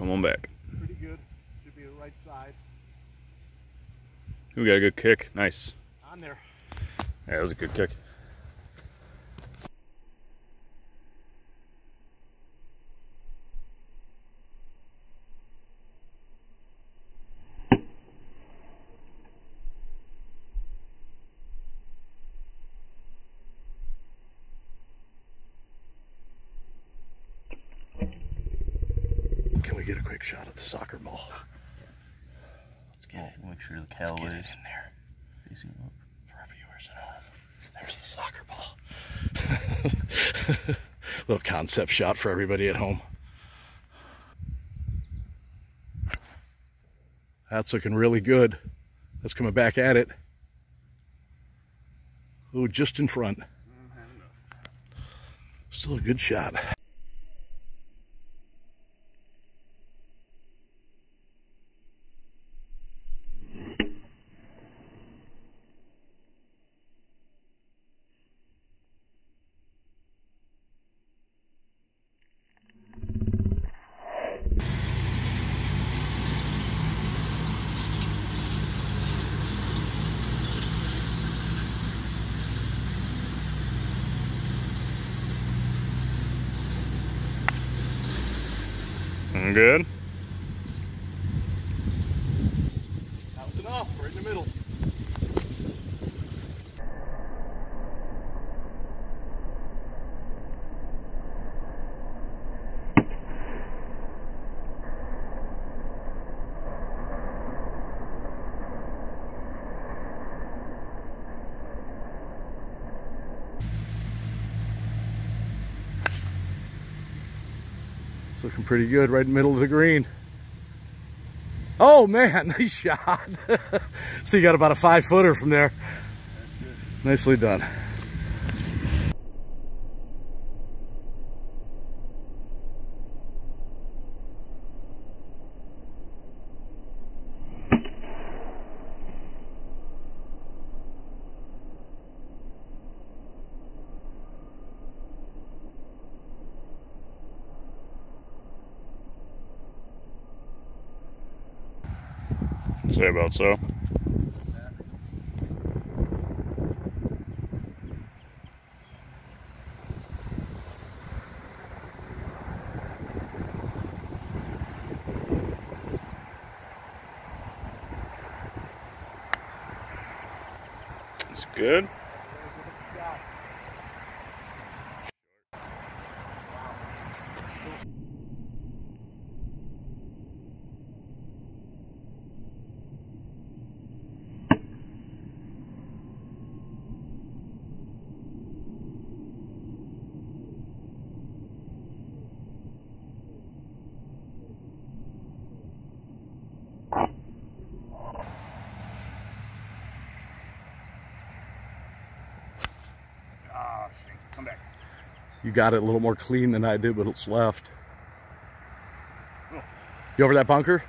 Come on back. Pretty good. Should be the right side. We got a good kick. Nice. On there. Yeah, that was a good kick. Get a quick shot of the soccer ball? Let's get it. Make sure the Let's cow get it is in there facing up. for our viewers at home. There's the soccer ball. Little concept shot for everybody at home. That's looking really good. That's coming back at it. Oh, just in front. Still a good shot. I'm good. That was enough. We're in the middle. It's looking pretty good right in the middle of the green. Oh man, nice shot. so you got about a five footer from there. Nicely done. Say about so. It's good. You got it a little more clean than I did, but it's left. You over that bunker?